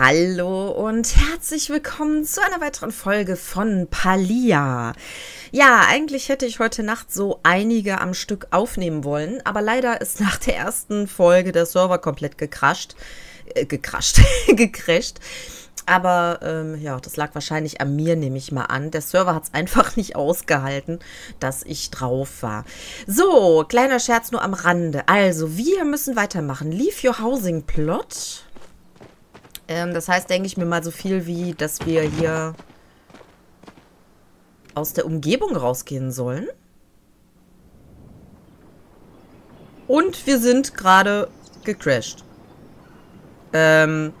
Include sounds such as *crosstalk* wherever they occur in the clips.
Hallo und herzlich willkommen zu einer weiteren Folge von Palia. Ja, eigentlich hätte ich heute Nacht so einige am Stück aufnehmen wollen, aber leider ist *laughs* nach der ersten Folge der Server komplett gekrascht. Äh, gekrascht, *laughs* gecrasht. Aber ähm, ja, das lag wahrscheinlich an mir, nehme ich mal an. Der Server hat es einfach *laughs* nicht ausgehalten, dass ich drauf war. So, kleiner Scherz nur am Rande. Also, wir müssen weitermachen. Leave your housing plot. Ähm, das heißt, denke ich mir mal so viel wie, dass wir hier aus der Umgebung rausgehen sollen. Und wir sind gerade gecrashed. Ähm,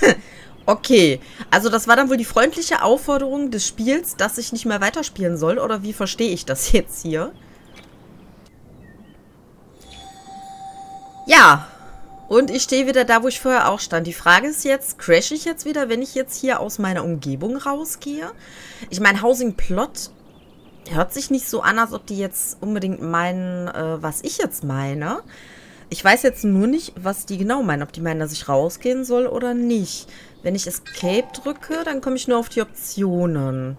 *laughs* okay. Also das war dann wohl die freundliche Aufforderung des Spiels, dass ich nicht mehr weiterspielen soll. Oder wie verstehe ich das *laughs* jetzt hier? Ja, und ich stehe wieder da, wo ich vorher auch stand. Die Frage ist jetzt, crash ich jetzt wieder, wenn ich jetzt hier aus meiner Umgebung rausgehe? Ich meine, Housing Plot hört sich nicht so an, als ob die jetzt unbedingt meinen, äh, was ich jetzt meine. Ich weiß jetzt nur nicht, was die genau meinen. Ob die meinen, dass ich rausgehen soll oder nicht. Wenn ich Escape drücke, dann komme ich nur auf die Optionen.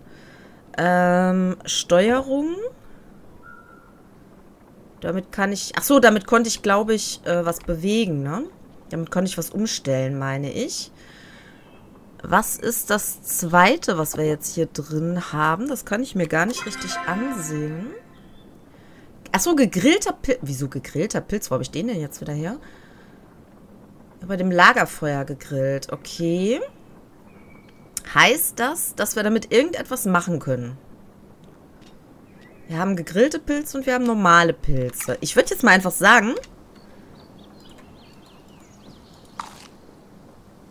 Ähm, Steuerung. Damit kann ich... Ach so, damit konnte ich, glaube ich, äh, was bewegen, ne? Damit konnte ich was umstellen, meine ich. Was ist das zweite, was wir jetzt hier drin haben? Das kann ich mir gar nicht richtig ansehen. Achso, gegrillter Pilz. Wieso gegrillter Pilz? Wo habe ich den denn jetzt wieder her? Bei dem Lagerfeuer gegrillt. Okay. Heißt das, dass wir damit irgendetwas machen können? Wir haben gegrillte Pilze und wir haben normale Pilze. Ich würde jetzt mal einfach sagen...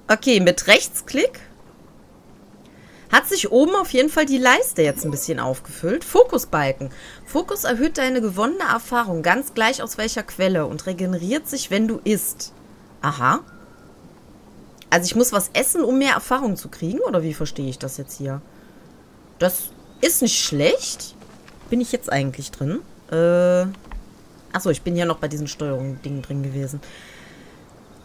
Okay, mit Rechtsklick hat sich oben auf jeden Fall die Leiste jetzt ein bisschen aufgefüllt. Fokusbalken. Fokus erhöht deine gewonnene Erfahrung, ganz gleich aus welcher Quelle und regeneriert sich, wenn du isst. Aha. Also ich muss was essen, um mehr Erfahrung zu kriegen? Oder wie verstehe ich das jetzt hier? Das ist nicht schlecht bin ich jetzt eigentlich drin? Äh, achso, ich bin ja noch bei diesen Steuerungen-Dingen drin gewesen.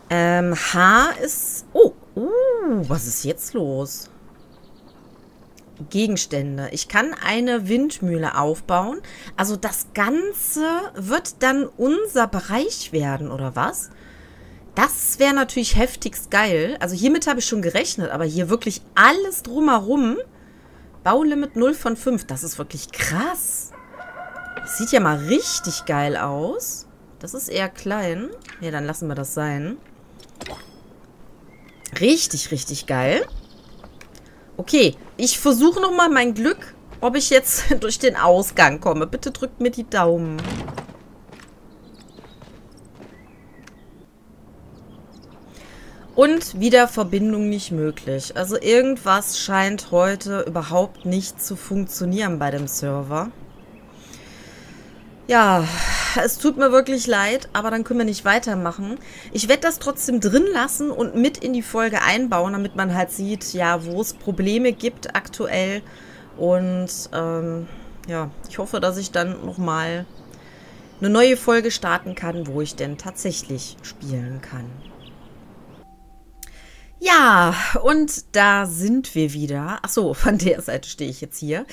Ähm, H ist... Oh, uh, was ist jetzt los? Gegenstände. Ich kann eine Windmühle aufbauen. Also das Ganze wird dann unser Bereich werden, oder was? Das wäre natürlich heftigst geil. Also hiermit habe ich schon gerechnet, aber hier wirklich alles drumherum Baulimit 0 von 5. Das ist wirklich krass. Das sieht ja mal richtig geil aus. Das ist eher klein. Ja, dann lassen wir das sein. Richtig, richtig geil. Okay, ich versuche nochmal mein Glück, ob ich jetzt *laughs* durch den Ausgang komme. Bitte drückt mir die Daumen. Und wieder Verbindung nicht möglich. Also irgendwas scheint heute überhaupt nicht zu funktionieren bei dem Server. Ja, es tut mir wirklich leid, aber dann können wir nicht weitermachen. Ich werde das trotzdem drin lassen und mit in die Folge einbauen, damit man halt sieht, ja, wo es Probleme gibt aktuell. Und ähm, ja, ich hoffe, dass ich dann nochmal eine neue Folge starten kann, wo ich denn tatsächlich spielen kann. Ja, und da sind wir wieder. Ach so, von der Seite stehe ich jetzt hier.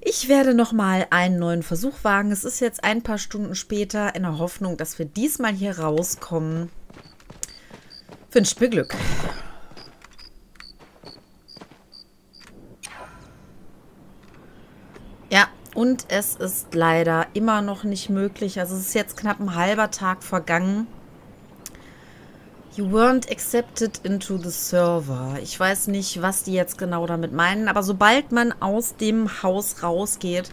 Ich werde nochmal einen neuen Versuch wagen. Es ist jetzt ein paar Stunden später in der Hoffnung, dass wir diesmal hier rauskommen. Wünscht mir Glück. Ja, und es ist leider immer noch nicht möglich. Also es ist jetzt knapp ein halber Tag vergangen. You weren't accepted into the server. Ich weiß nicht, was die jetzt genau damit meinen, aber sobald man aus dem Haus rausgeht,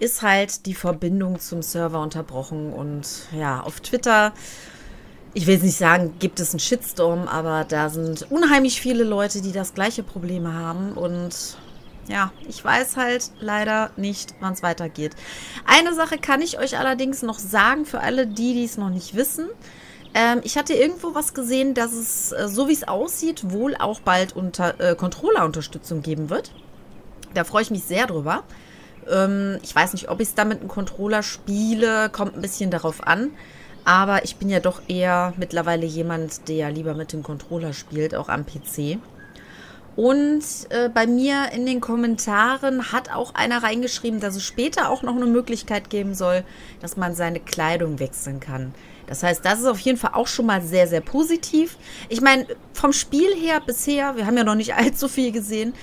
ist halt die Verbindung zum Server unterbrochen. Und ja, auf Twitter, ich will jetzt nicht sagen, gibt es einen Shitstorm, aber da sind unheimlich viele Leute, die das gleiche Problem haben. Und ja, ich weiß halt leider nicht, wann es weitergeht. Eine Sache kann ich euch allerdings noch sagen, für alle die, die es noch nicht wissen. Ähm, ich hatte irgendwo was gesehen, dass es, äh, so wie es aussieht, wohl auch bald unter äh, Controller-Unterstützung geben wird. Da freue ich mich sehr drüber. Ähm, ich weiß nicht, ob ich es da mit einem Controller spiele, kommt ein bisschen darauf an. Aber ich bin ja doch eher mittlerweile jemand, der lieber mit dem Controller spielt, auch am PC. Und äh, bei mir in den Kommentaren hat auch einer reingeschrieben, dass es später auch noch eine Möglichkeit geben soll, dass man seine Kleidung wechseln kann. Das heißt, das ist auf jeden Fall auch schon mal sehr, sehr positiv. Ich meine, vom Spiel her bisher, wir haben ja noch nicht *laughs* allzu viel gesehen,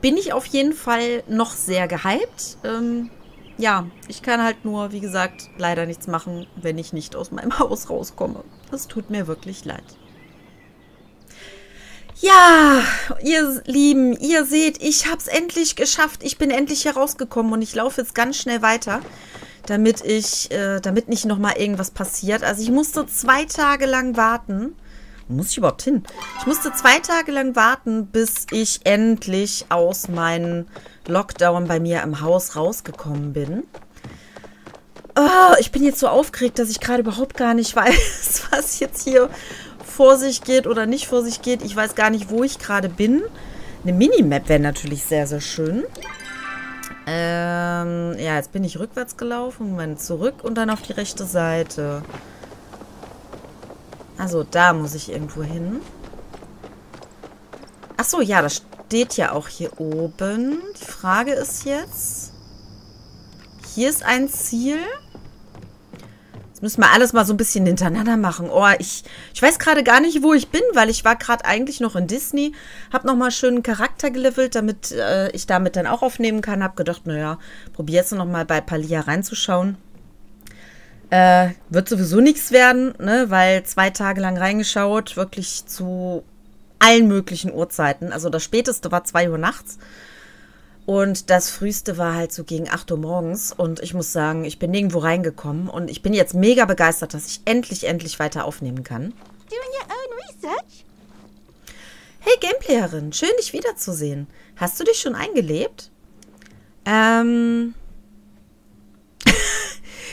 bin ich auf jeden Fall noch sehr gehypt. Ähm, ja, ich kann halt nur, wie gesagt, leider nichts machen, wenn ich nicht aus meinem *laughs* Haus rauskomme. Das tut mir wirklich leid. Ja, ihr Lieben, ihr seht, ich habe es endlich geschafft. Ich bin endlich hier rausgekommen und ich laufe jetzt ganz schnell weiter, damit ich, äh, damit nicht nochmal irgendwas passiert. Also ich musste zwei Tage lang warten. Wo muss ich überhaupt hin? Ich musste zwei Tage lang warten, bis ich endlich aus meinem Lockdown bei mir im Haus rausgekommen bin. Oh, ich bin jetzt so aufgeregt, dass ich gerade überhaupt gar nicht *laughs* weiß, was jetzt hier vor sich geht oder nicht vor sich geht. Ich weiß gar nicht, wo ich gerade bin. Eine Minimap wäre natürlich sehr, sehr schön. Ähm, ja, jetzt bin ich rückwärts gelaufen. Moment, zurück und dann auf die rechte Seite. Also, da muss ich irgendwo hin. Achso, ja, das steht ja auch hier oben. Die Frage ist jetzt... Hier ist ein Ziel. Jetzt müssen wir alles mal so ein bisschen hintereinander machen. Oh, ich, ich weiß gerade gar nicht, wo ich bin, weil ich war gerade eigentlich noch in Disney. Hab nochmal schön einen Charakter gelevelt, damit äh, ich damit dann auch aufnehmen kann. Hab gedacht, naja, probier jetzt nochmal bei Palia reinzuschauen. Äh, wird sowieso nichts werden, ne, weil zwei Tage lang reingeschaut, wirklich zu allen möglichen Uhrzeiten. Also das späteste war 2 Uhr nachts. Und das früheste war halt so gegen 8 Uhr morgens. Und ich muss sagen, ich bin nirgendwo reingekommen. Und ich bin jetzt mega begeistert, dass ich endlich, endlich weiter aufnehmen kann. Hey Gameplayerin, schön dich wiederzusehen. Hast du dich schon eingelebt? Ähm. *laughs*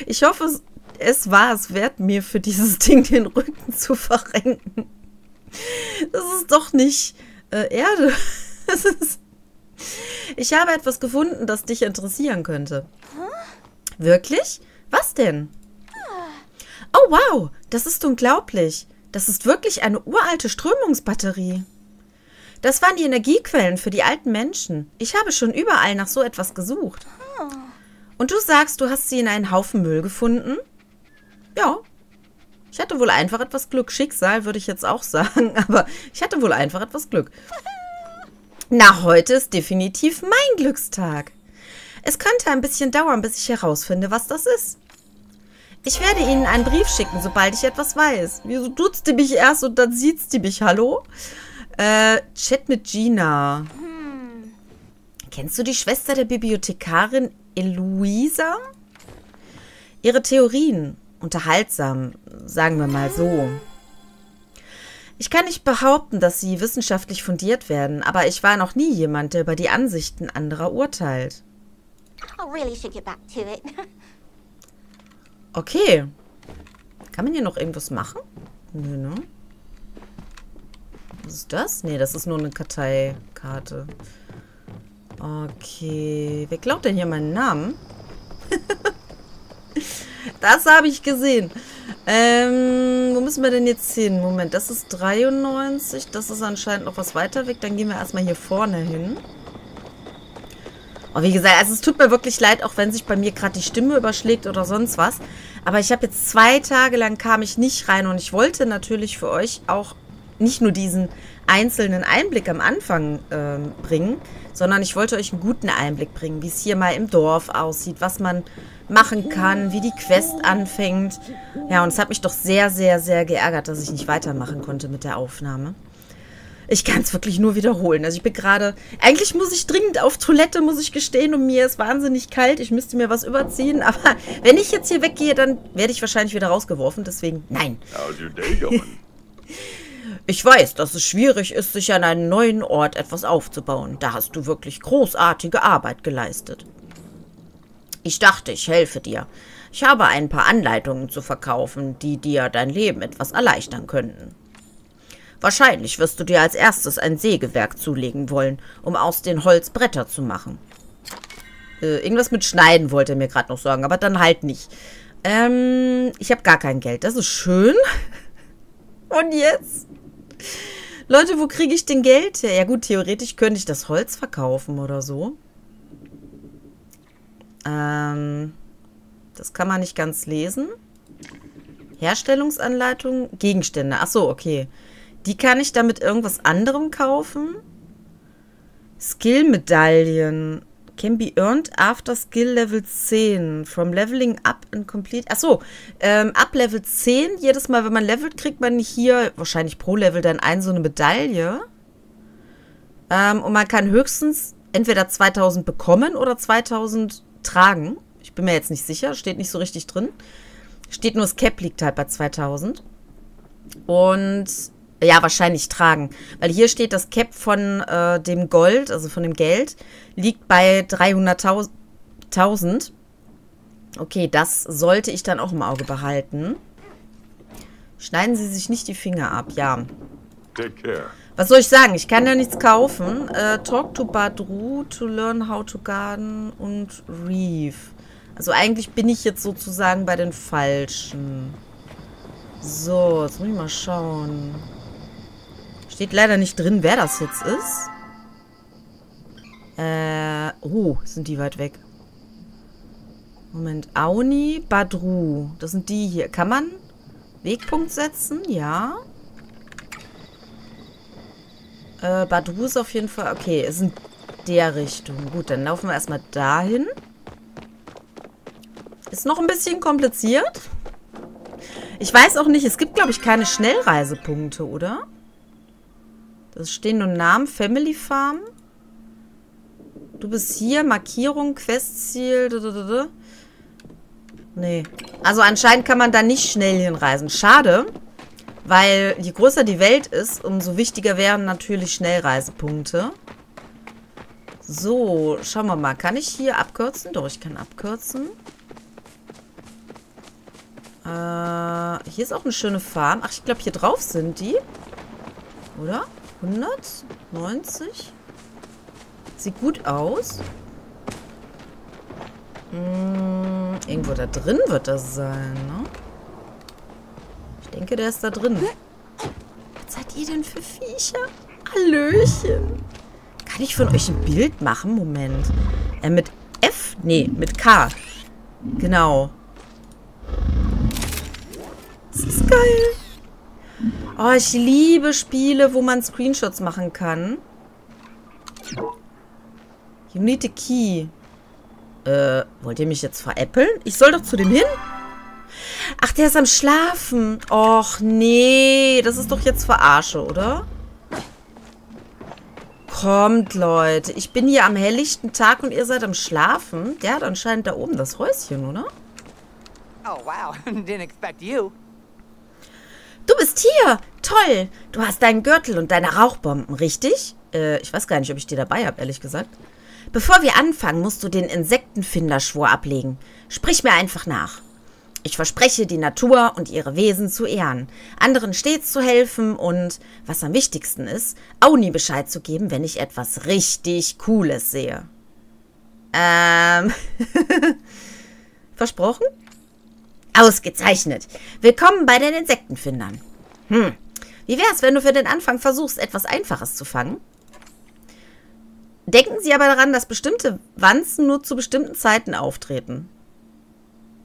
ich hoffe, es, es war es wert, mir für dieses *laughs* Ding den Rücken zu verrenken. Das ist doch nicht äh, Erde. *laughs* Das ist. Ich habe etwas gefunden, das dich interessieren könnte. Wirklich? Was denn? Oh, wow. Das ist unglaublich. Das ist wirklich eine uralte Strömungsbatterie. Das waren die Energiequellen für die alten Menschen. Ich habe schon überall nach so etwas gesucht. Und du sagst, du hast sie in einen Haufen Müll gefunden? Ja. Ich hatte wohl einfach etwas Glück. Schicksal würde ich jetzt auch *laughs* sagen, aber ich hatte wohl einfach etwas Glück. Na, heute ist definitiv mein Glückstag. Es könnte ein bisschen dauern, bis ich herausfinde, was das ist. Ich werde Ihnen einen Brief schicken, sobald ich etwas weiß. Wieso duzt die mich erst und dann sieht die mich? Hallo? Äh, Chat mit Gina. Hm. Kennst du die Schwester der Bibliothekarin Eloisa? Ihre Theorien. Unterhaltsam, sagen wir mal so. Ich kann nicht behaupten, dass sie wissenschaftlich fundiert werden, aber ich war noch nie jemand, der über die Ansichten anderer urteilt. Okay. Kann man hier noch irgendwas machen? Nö, ne? Was ist das? Nee, das ist nur eine Karteikarte. Okay. Wer glaubt denn hier meinen Namen? *laughs* das habe ich gesehen. Ähm, wo müssen wir denn jetzt hin? Moment, das ist 93. Das ist anscheinend noch was weiter weg. Dann gehen wir erstmal hier vorne hin. Oh, wie gesagt, also es tut mir wirklich leid, auch wenn sich bei mir gerade die Stimme überschlägt oder sonst was. Aber ich habe jetzt zwei Tage lang kam ich nicht rein und ich wollte natürlich für euch auch nicht nur diesen einzelnen Einblick am Anfang äh, bringen, sondern ich wollte euch einen guten Einblick bringen, wie es hier mal im Dorf aussieht, was man machen kann, wie die Quest anfängt. Ja, und es hat mich doch sehr, sehr, sehr geärgert, dass ich nicht weitermachen konnte mit der Aufnahme. Ich kann es wirklich nur wiederholen. Also ich bin gerade... Eigentlich muss ich dringend auf Toilette, muss ich gestehen. Und mir ist wahnsinnig kalt. Ich müsste mir was überziehen. *laughs* Aber wenn ich jetzt hier weggehe, dann werde ich wahrscheinlich wieder rausgeworfen. Deswegen, nein. How's your day going? Ich weiß, dass es schwierig ist, sich an einem neuen Ort etwas aufzubauen. Da hast du wirklich großartige Arbeit geleistet. Ich dachte, ich helfe dir. Ich habe ein paar Anleitungen zu verkaufen, die dir dein Leben etwas erleichtern könnten. Wahrscheinlich wirst du dir als erstes ein Sägewerk zulegen wollen, um aus den Holz Bretter zu machen. Äh, irgendwas mit Schneiden wollte er mir gerade noch sagen, aber dann halt nicht. Ähm, ich habe gar kein Geld. Das ist schön. *laughs* Und jetzt? Leute, wo kriege ich denn Geld her? Ja gut, theoretisch könnte ich das Holz verkaufen oder so. Ähm, das kann man nicht ganz lesen. Herstellungsanleitung, Gegenstände. Ach so, okay. Die kann ich damit irgendwas anderem kaufen. Skill-Medaillen. Can be earned after Skill Level 10. From leveling up and complete. Achso, ähm, ab Level 10, jedes Mal, wenn man levelt, kriegt man hier, wahrscheinlich pro Level, dann ein so eine Medaille. Ähm, und man kann höchstens entweder 2000 bekommen oder 2000 tragen. Ich bin mir jetzt nicht sicher, steht nicht so richtig drin. Steht nur, das Cap liegt halt bei 2000. Und ja, wahrscheinlich tragen. Weil hier steht, das Cap von äh, dem Gold, also von dem Geld, liegt bei 300.000. Okay, das sollte ich dann auch im Auge behalten. Schneiden Sie sich nicht die Finger ab, ja. Take care. Was soll ich sagen? Ich kann ja nichts kaufen. Äh, talk to Badru to learn how to garden und Reef. Also eigentlich bin ich jetzt sozusagen bei den Falschen. So, jetzt muss ich mal schauen. Steht leider nicht drin, wer das jetzt ist. Äh, oh, sind die weit weg. Moment, Auni, Badru. Das sind die hier. Kann man Wegpunkt setzen? Ja. Äh, Badru ist auf jeden Fall... Okay, ist in der Richtung. Gut, dann laufen wir erstmal dahin. Ist noch ein bisschen kompliziert. Ich weiß auch nicht, es gibt, glaube ich, keine Schnellreisepunkte, oder? Das stehen nur Namen, Family Farm. Du bist hier, Markierung, Questziel. Nee. Also anscheinend kann man da nicht schnell hinreisen. Schade, weil je größer die Welt ist, umso wichtiger wären natürlich Schnellreisepunkte. So, schauen wir mal. Kann ich hier abkürzen? Doch, ich kann abkürzen. Äh, hier ist auch eine schöne Farm. Ach, ich glaube, hier drauf sind die. Oder? 190. Sieht gut aus. Hm, irgendwo da drin wird das sein, ne? Ich denke, der ist da drin. Was seid ihr denn für Viecher? Hallöchen. Kann ich von euch ein Bild machen? Moment. Äh, mit F? Nee, mit K. Genau. Das ist geil. Oh, ich liebe Spiele, wo man Screenshots machen kann. You need a key. Äh, wollt ihr mich jetzt veräppeln? Ich soll doch zu dem hin? Ach, der ist am Schlafen. Och, nee. Das ist doch jetzt Verarsche, oder? Kommt, Leute. Ich bin hier am helllichten Tag und ihr seid am Schlafen. Der hat anscheinend da oben das Häuschen, oder? Oh, wow. *laughs* Didn't expect you. Du bist hier! Toll! Du hast deinen Gürtel und deine Rauchbomben, richtig? Äh, ich weiß gar nicht, ob ich die dabei habe, ehrlich gesagt. Bevor wir anfangen, musst du den Insektenfinderschwur ablegen. Sprich mir einfach nach. Ich verspreche, die Natur und ihre Wesen zu ehren, anderen stets zu helfen und, was am wichtigsten ist, Auni Bescheid zu geben, wenn ich etwas richtig Cooles sehe. Ähm. *laughs* Versprochen? Ausgezeichnet. Willkommen bei den Insektenfindern. Hm. Wie wär's, wenn du für den Anfang versuchst, etwas Einfaches zu fangen? Denken Sie aber daran, dass bestimmte Wanzen nur zu bestimmten Zeiten auftreten.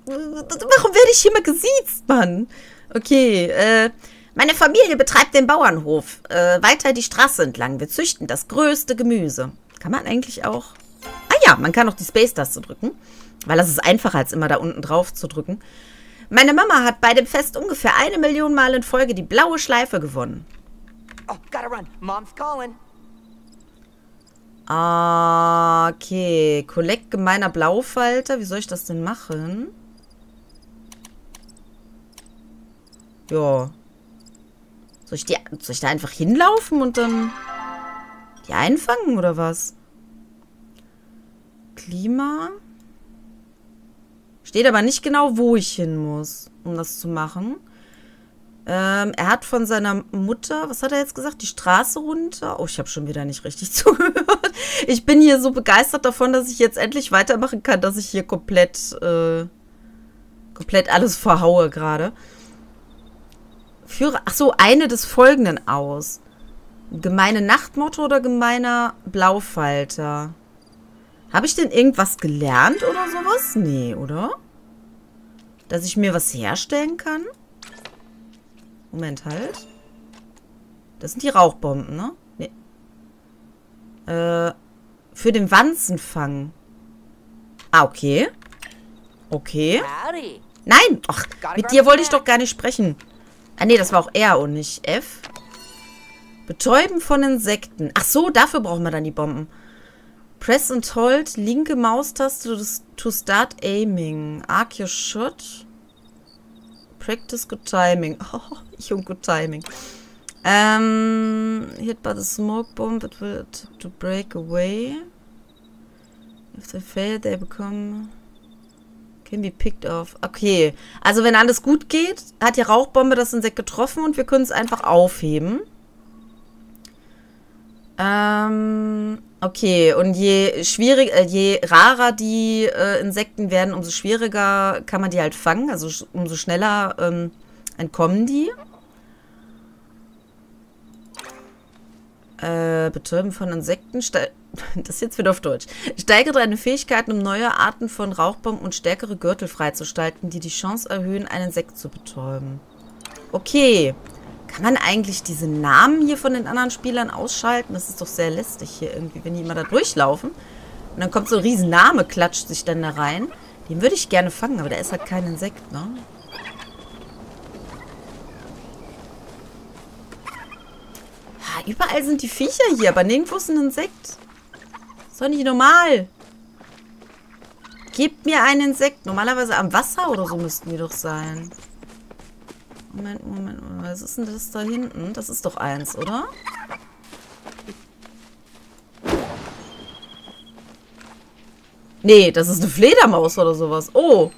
Warum werde ich hier mal gesiezt, Mann? Okay, äh, meine Familie betreibt den Bauernhof. Äh, weiter die Straße entlang. Wir züchten das größte Gemüse. Kann man eigentlich auch... Ah ja, man kann auch die Space-Taste drücken. Weil das ist einfacher, als immer da unten drauf zu drücken. Meine Mama hat bei dem Fest ungefähr eine Million Mal in Folge die blaue Schleife gewonnen. Oh, gotta run. Mom's calling. Okay. Collect gemeiner Blaufalter. Wie soll ich das denn machen? Ja. Soll ich, die, soll ich da einfach hinlaufen und dann die einfangen oder was? Klima. Steht aber nicht genau, wo ich hin muss, um das zu machen. Ähm, er hat von seiner Mutter, was hat er jetzt gesagt, die Straße runter? Oh, ich habe schon wieder nicht richtig *laughs* zugehört. Ich bin hier so begeistert davon, dass ich jetzt endlich weitermachen kann, dass ich hier komplett, äh, komplett alles verhaue gerade. Führe, ach so, eine des Folgenden aus. Gemeine Nachtmotto oder gemeiner Blaufalter? Habe ich denn irgendwas gelernt oder sowas? Nee, oder? Dass ich mir was herstellen kann? Moment, halt. Das sind die Rauchbomben, ne? Nee. Äh, für den Wanzenfang. Ah, okay. Okay. Nein! Ach, mit dir wollte ich doch gar nicht sprechen. Ah, nee, das war auch R und nicht F. Betäuben von Insekten. Ach so, dafür brauchen wir dann die Bomben. Press and hold linke Maustaste to start aiming. Arc your shot. Practice good timing. *laughs* Oh, ich und good timing. Um, hit by the smoke bomb, it will to break away. If they fail, they become... Can be picked off. Okay, also wenn alles gut geht, hat die Rauchbombe das Insekt getroffen und wir können es einfach aufheben. Ähm, okay, und je schwierig, äh, je rarer die äh, Insekten werden, umso schwieriger kann man die halt fangen. Also umso schneller ähm, entkommen die. Äh, Betäuben von Insekten. *laughs* Das jetzt wieder auf Deutsch. Steigere deine Fähigkeiten, um neue Arten von Rauchbomben und stärkere Gürtel freizuschalten, die die Chance erhöhen, einen Insekt zu betäuben. Okay. Kann man eigentlich diese Namen hier von den anderen Spielern ausschalten? Das ist doch sehr lästig hier irgendwie, wenn die immer da durchlaufen. Und dann kommt so ein riesen Name, klatscht sich dann da rein. Den würde ich gerne fangen, aber der ist halt kein Insekt, ne? Ha, überall sind die Viecher hier, aber nirgendwo ist ein Insekt. ist doch nicht normal. Gebt mir ein Insekt. Normalerweise am Wasser oder so müssten die doch sein. Moment, Moment. Was ist denn das da hinten? Das ist doch eins, oder? Nee, das ist eine Fledermaus oder sowas. Oh.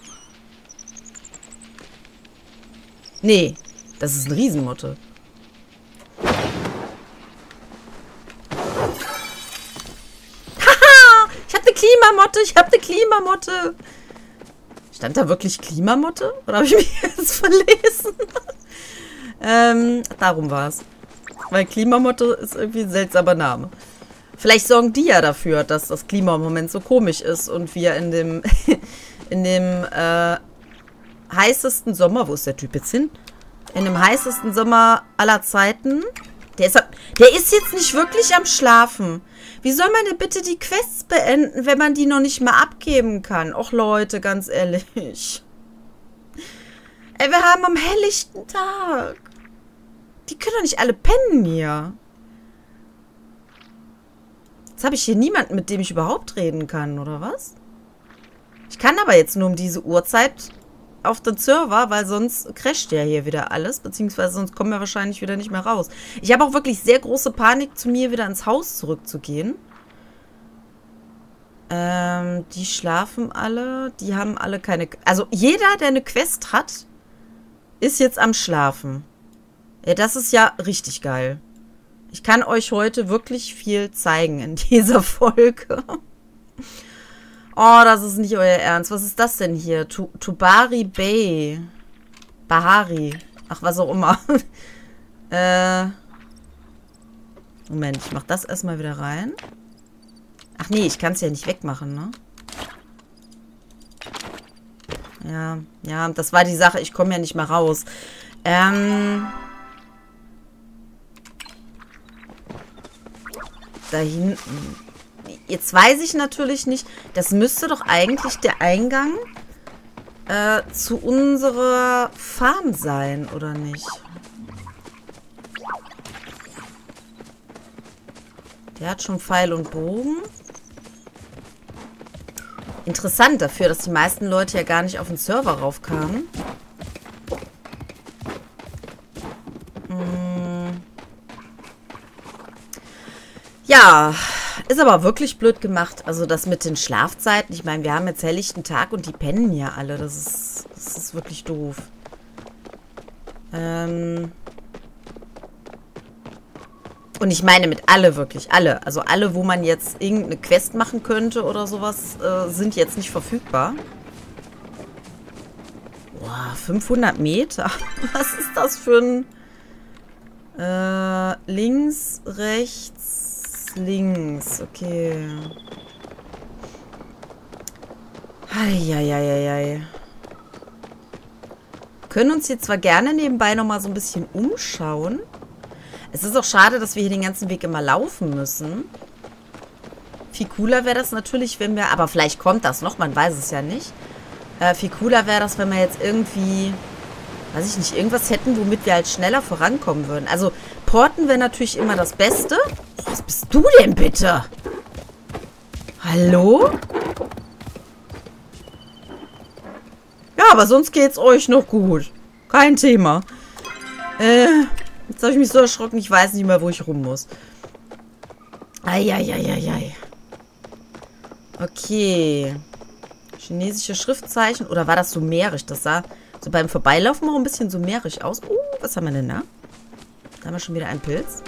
Nee, das ist eine Riesenmotte. Haha, ich habe eine Klimamotte, ich habe eine Klimamotte. Stand da wirklich Klimamotte? Oder habe ich mich *laughs* jetzt verlesen? Ähm, darum war es. Weil Klimamotte ist irgendwie ein seltsamer Name. Vielleicht sorgen die ja dafür, dass das Klima im Moment so komisch ist und wir in dem, *laughs* in dem äh, heißesten Sommer, wo ist der Typ jetzt hin? In dem heißesten Sommer aller Zeiten. Der ist, der ist jetzt nicht wirklich am Schlafen. Wie soll man denn bitte die Quests beenden, wenn man die noch nicht mal abgeben kann? Och Leute, ganz ehrlich. Ey, wir haben am helllichten Tag. Die können doch nicht alle pennen hier. Jetzt habe ich hier niemanden, mit dem ich überhaupt reden kann, oder was? Ich kann aber jetzt nur um diese Uhrzeit auf den Server, weil sonst crasht ja hier wieder alles, beziehungsweise sonst kommen wir wahrscheinlich wieder nicht mehr raus. Ich habe auch wirklich sehr große Panik, zu mir wieder ins Haus zurückzugehen. Ähm, die schlafen alle, die haben alle keine... Also jeder, der eine Quest hat, ist jetzt am Schlafen. Ja, das ist ja richtig geil. Ich kann euch heute wirklich viel zeigen in *laughs* dieser Folge. Oh, das ist nicht euer Ernst. Was ist das denn hier? Tu Tubari Bay. Bahari. Ach, was auch immer. *laughs* äh. Moment, ich mach das erstmal wieder rein. Ach nee, ich kann es ja nicht wegmachen, ne? Ja, ja, das war die Sache. Ich komme ja nicht mehr raus. Ähm... Da hinten. Jetzt weiß ich natürlich nicht, das müsste doch eigentlich der Eingang äh, zu unserer Farm sein, oder nicht? Der hat schon Pfeil und Bogen. Interessant dafür, dass die meisten Leute ja gar nicht auf den Server raufkamen. Hm. Ja, ist aber wirklich blöd gemacht. Also das mit den Schlafzeiten. Ich meine, wir haben jetzt helllichten Tag und die pennen ja alle. Das ist, das ist wirklich doof. Ähm... Und ich meine mit alle wirklich, alle. Also alle, wo man jetzt irgendeine Quest machen könnte oder sowas, äh, sind jetzt nicht verfügbar. Boah, 500 Meter? *laughs* Was ist das für ein... Äh, links, rechts, links. Okay. Eieieiei. Können uns hier zwar gerne nebenbei nochmal so ein bisschen umschauen. Es ist auch schade, dass wir hier den ganzen Weg immer laufen müssen. Viel cooler wäre das natürlich, wenn wir... Aber vielleicht kommt das noch, man weiß es ja nicht. Äh, viel cooler wäre das, wenn wir jetzt irgendwie... Weiß ich nicht, irgendwas hätten, womit wir halt schneller vorankommen würden. Also, Porten wäre natürlich immer das Beste. Was bist du denn bitte? Hallo? Ja, aber sonst geht's euch noch gut. Kein Thema. Äh, jetzt habe ich mich so erschrocken, ich weiß nicht mehr, wo ich rum muss. Eieieiei. Okay. Chinesische Schriftzeichen. Oder war das sumerisch? Das sah so beim Vorbeilaufen auch ein bisschen sumerisch aus. Uh, was haben wir denn da? Da haben wir schon wieder einen Pilz.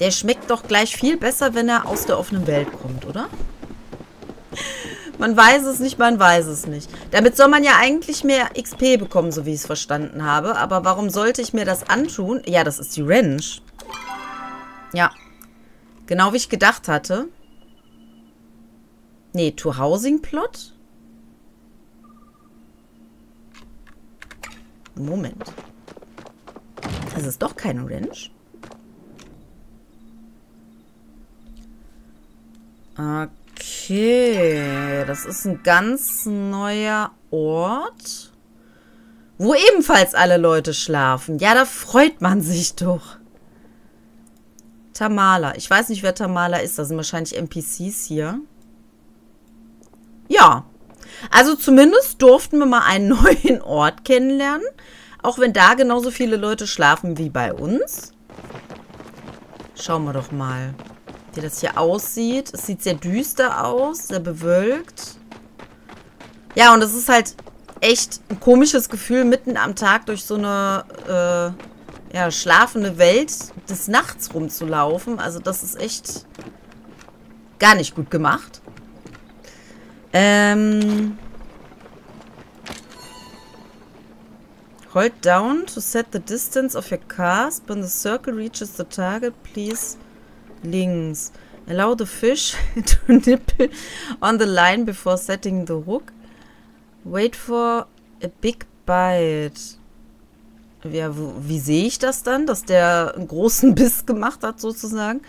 Der schmeckt doch gleich viel besser, wenn er aus der offenen Welt kommt, oder? Man weiß es nicht, man weiß es nicht. Damit soll man ja eigentlich mehr XP bekommen, so wie ich es verstanden habe. Aber warum sollte ich mir das antun? Ja, das ist die Ranch. Ja. Genau wie ich gedacht hatte. Nee, To Housing Plot? Moment. Das ist doch keine Ranch. Okay. Das ist ein ganz neuer Ort. Wo ebenfalls alle Leute schlafen. Ja, da freut man sich doch. Tamala. Ich weiß nicht, wer Tamala ist. Das sind wahrscheinlich NPCs hier. Ja. Also zumindest durften wir mal einen *laughs* neuen Ort kennenlernen. Auch wenn da genauso viele Leute schlafen wie bei uns. Schauen wir doch mal, wie das hier aussieht. Es sieht sehr düster aus, sehr bewölkt. Ja, und es ist halt echt ein komisches Gefühl, mitten am Tag durch so eine äh, ja, schlafende Welt des Nachts rumzulaufen. Also das ist echt gar nicht gut gemacht. Ähm. Hold down to set the distance of your cast. When the circle reaches the target, please links. Allow the fish *laughs* to nibble on the line before setting the hook. Wait for a big bite. Ja, wo, wie sehe ich das dann, dass der einen großen Biss gemacht hat, sozusagen?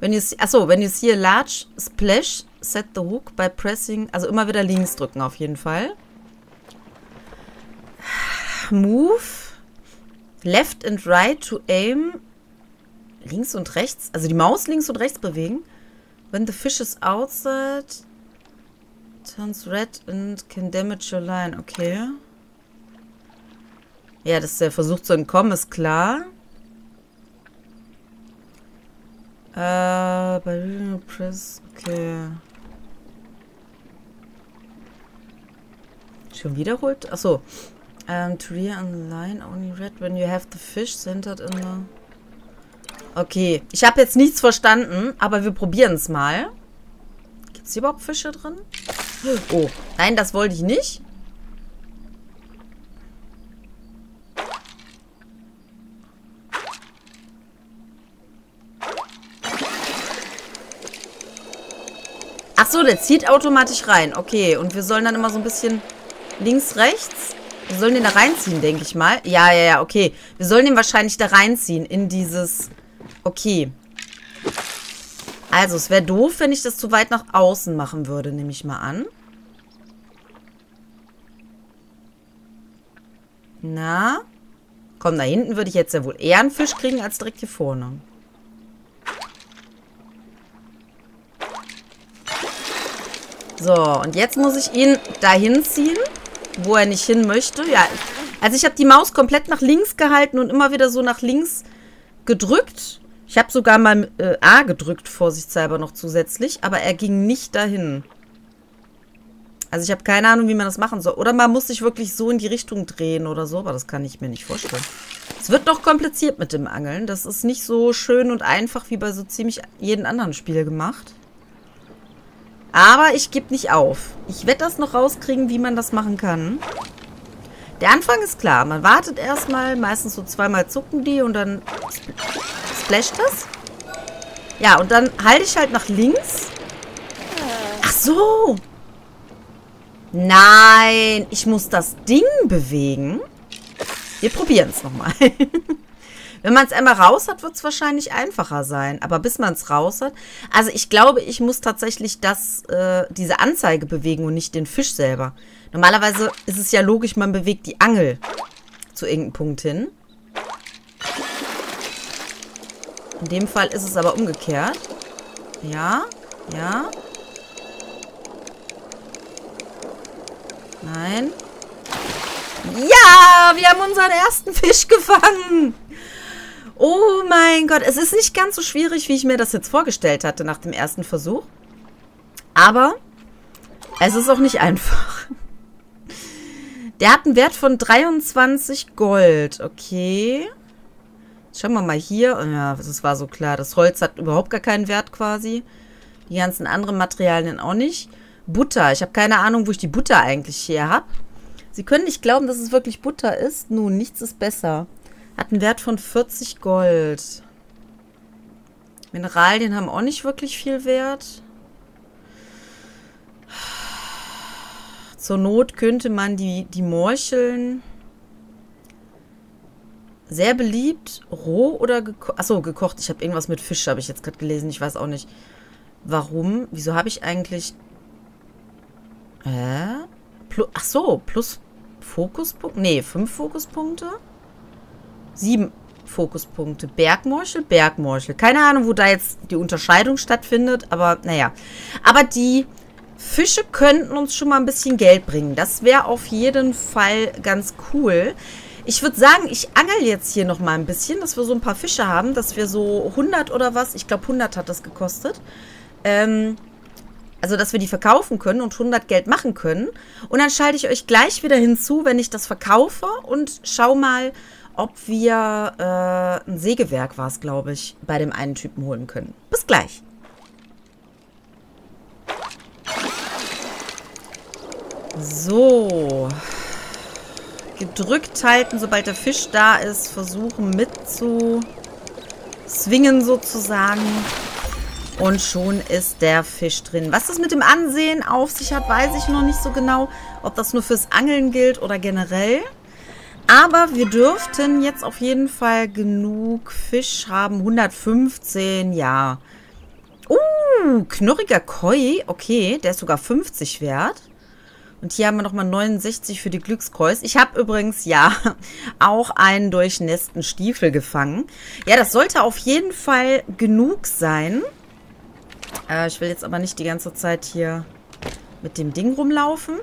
Wenn ihr achso, wenn ihr es hier large splash set the hook by pressing, also immer wieder links drücken auf jeden Fall. Move, left and right to aim, links und rechts, also die Maus links und rechts bewegen. When the fish is outside, turns red and can damage your line. Okay. Ja, dass der versucht zu entkommen, ist klar. Äh, bei Press, okay. Schon wiederholt? Achso. Um, to rear on the line, only red when you have the fish centered in the... Okay, ich habe jetzt nichts verstanden, aber wir probieren es mal. Gibt es hier überhaupt Fische drin? Oh, nein, das wollte ich nicht. Ach so, der zieht automatisch rein. Okay, und wir sollen dann immer so ein bisschen links, rechts. Wir sollen den da reinziehen, denke ich mal. Ja, ja, ja, okay. Wir sollen den wahrscheinlich da reinziehen in dieses... Okay. Also, es wäre doof, wenn ich das zu weit nach außen machen würde, nehme ich mal an. Na? Komm, da hinten würde ich jetzt ja wohl eher einen Fisch kriegen, als direkt hier vorne. So, und jetzt muss ich ihn dahin ziehen, wo er nicht hin möchte. Ja, also ich habe die Maus komplett nach links gehalten und immer wieder so nach links gedrückt. Ich habe sogar mal äh, A gedrückt, vorsichtshalber noch zusätzlich, aber er ging nicht dahin. Also ich habe keine Ahnung, wie man das machen soll. Oder man muss sich wirklich so in die Richtung drehen oder so, aber das kann ich mir nicht vorstellen. Es wird noch kompliziert mit dem Angeln. Das ist nicht so schön und einfach wie bei so ziemlich jedem anderen Spiel gemacht. Aber ich gebe nicht auf. Ich werde das noch rauskriegen, wie man das machen kann. Der Anfang ist klar. Man wartet erstmal, meistens so zweimal zucken die und dann splasht das. Ja, und dann halte ich halt nach links. Ach so. Nein, ich muss das Ding bewegen. Wir probieren es nochmal. *laughs* Wenn man es einmal raus hat, wird es wahrscheinlich einfacher sein. Aber bis man es raus hat. Also ich glaube, ich muss tatsächlich das, äh, diese Anzeige bewegen und nicht den Fisch selber. Normalerweise ist es ja logisch, man bewegt die Angel zu irgendeinem Punkt hin. In dem Fall ist es aber umgekehrt. Ja, ja. Nein. Ja, wir haben unseren ersten Fisch gefangen. Oh mein Gott, es ist nicht ganz so schwierig, wie ich mir das jetzt vorgestellt hatte nach dem ersten Versuch. Aber es ist auch nicht einfach. Der hat einen Wert von 23 Gold. Okay. Schauen wir mal hier. Ja, das war so klar. Das Holz hat überhaupt gar keinen Wert quasi. Die ganzen anderen Materialien auch nicht. Butter. Ich habe keine Ahnung, wo ich die Butter eigentlich hier habe. Sie können nicht glauben, dass es wirklich Butter ist. Nun, nichts ist besser. Hat einen Wert von 40 Gold. Mineralien haben auch nicht wirklich viel Wert. Zur Not könnte man die, die Morcheln... Sehr beliebt. Roh oder gekocht? Achso, gekocht. Ich habe irgendwas mit Fisch, habe ich jetzt gerade gelesen. Ich weiß auch nicht, warum. Wieso habe ich eigentlich... Äh? Plus, ach so, plus Fokuspunkte? Nee, fünf Fokuspunkte? Sieben Fokuspunkte. Bergmorchel, Bergmorchel. Keine Ahnung, wo da jetzt die Unterscheidung stattfindet, aber naja. Aber die Fische könnten uns schon mal ein bisschen Geld bringen. Das wäre auf jeden Fall ganz cool. Ich würde sagen, ich angel jetzt hier noch mal ein bisschen, dass wir so ein paar Fische haben, dass wir so 100 oder was, ich glaube 100 hat das gekostet, ähm, also dass wir die verkaufen können und 100 Geld machen können. Und dann schalte ich euch gleich wieder hinzu, wenn ich das verkaufe und schau mal, ob wir äh, ein Sägewerk war es, glaube ich, bei dem einen Typen holen können. Bis gleich. So. Gedrückt halten, sobald der Fisch da ist. Versuchen mitzuswingen sozusagen. Und schon ist der Fisch drin. Was das mit dem Ansehen auf sich hat, weiß ich noch nicht so genau. Ob das nur fürs Angeln gilt oder generell. Aber wir dürften jetzt auf jeden Fall genug Fisch haben. 115, ja. Uh, knurriger Koi. Okay, der ist sogar 50 wert. Und hier haben wir nochmal 69 für die Glückskois. Ich habe übrigens, ja, *laughs* auch einen durchnässten Stiefel gefangen. Ja, das sollte auf jeden Fall genug sein. Äh, ich will jetzt aber nicht die ganze Zeit hier mit dem Ding rumlaufen.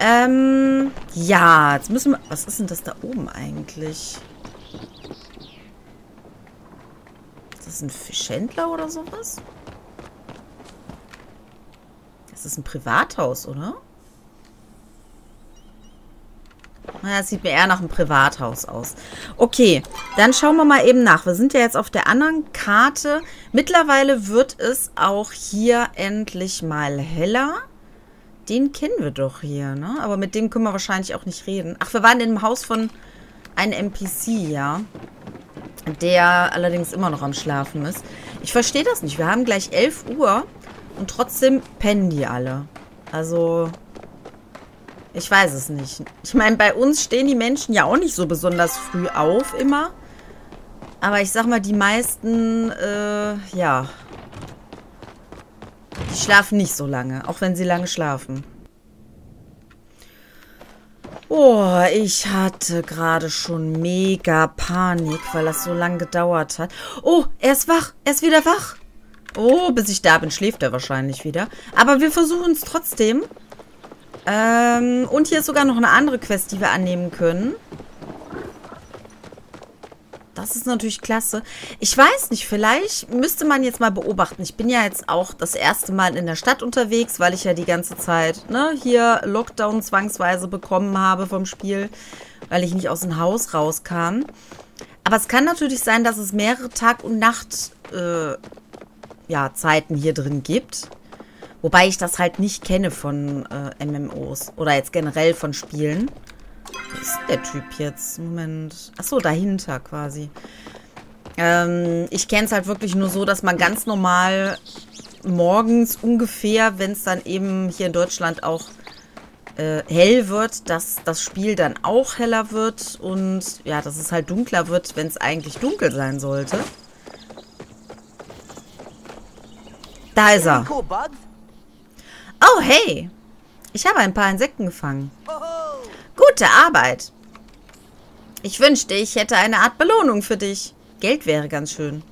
Ähm, ja, jetzt müssen wir... Was ist denn das da oben eigentlich? Ist das ein Fischhändler oder sowas? Das ist ein Privathaus, oder? Naja, sieht mir eher nach einem Privathaus aus. Okay, dann schauen wir mal eben nach. Wir sind ja jetzt auf der anderen Karte. Mittlerweile wird es auch hier endlich mal heller. Den kennen wir doch hier, ne? Aber mit dem können wir wahrscheinlich auch nicht reden. Ach, wir waren in dem Haus von einem NPC, ja. Der allerdings immer noch am Schlafen ist. Ich verstehe das nicht. Wir haben gleich 11 Uhr und trotzdem pennen die alle. Also, ich weiß es nicht. Ich meine, bei uns stehen die Menschen ja auch nicht so besonders früh auf immer. Aber ich sag mal, die meisten, äh, ja, die schlafen nicht so lange, auch wenn sie lange schlafen. Oh, ich hatte gerade schon mega Panik, weil das so lange gedauert hat. Oh, er ist wach. Er ist wieder wach. Oh, bis ich da bin, schläft er wahrscheinlich wieder. Aber wir versuchen es trotzdem. Ähm, und hier ist sogar noch eine andere Quest, die wir annehmen können. Das ist natürlich klasse. Ich weiß nicht, vielleicht müsste man jetzt mal beobachten. Ich bin ja jetzt auch das erste Mal in der Stadt unterwegs, weil ich ja die ganze Zeit ne, hier Lockdown zwangsweise bekommen habe vom Spiel, weil ich nicht aus dem Haus rauskam. Aber es kann natürlich sein, dass es mehrere Tag- und Nacht äh, ja, Zeiten hier drin gibt. Wobei ich das halt nicht kenne von äh, MMOs oder jetzt generell von Spielen. Wo ist der Typ jetzt? Moment. Achso, dahinter quasi. Ähm, ich kenne es halt wirklich nur so, dass man ganz normal morgens ungefähr, wenn es dann eben hier in Deutschland auch äh, hell wird, dass das Spiel dann auch heller wird und ja, dass es halt dunkler wird, wenn es eigentlich dunkel sein sollte. Da ist er. Oh, hey. Ich habe ein paar Insekten gefangen. Gute Arbeit. Ich wünschte, ich hätte eine Art Belohnung für dich. Geld wäre ganz schön.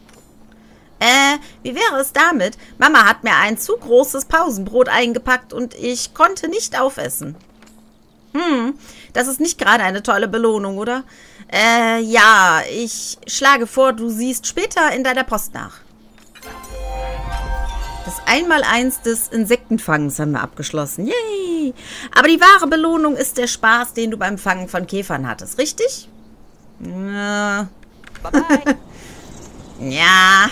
Äh, wie wäre es damit? Mama hat mir ein zu großes Pausenbrot eingepackt und ich konnte nicht aufessen. Hm, das ist nicht gerade eine tolle Belohnung, oder? Äh, ja, ich schlage vor, du siehst später in deiner Post nach. Das Einmaleins des Insektenfangens haben wir abgeschlossen. Yay! Aber die wahre Belohnung ist der Spaß, den du beim Fangen von Käfern hattest, richtig? Ja. Bye bye. ja.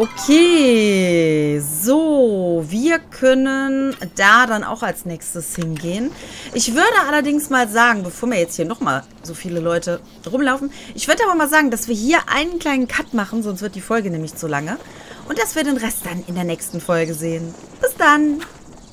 Okay, so, wir können da dann auch als nächstes hingehen. Ich würde allerdings mal sagen, bevor wir jetzt hier nochmal so viele Leute rumlaufen, ich würde aber mal sagen, dass wir hier einen kleinen Cut machen, sonst wird die Folge nämlich zu lange. Und dass wir den Rest dann in der nächsten Folge sehen. Bis dann.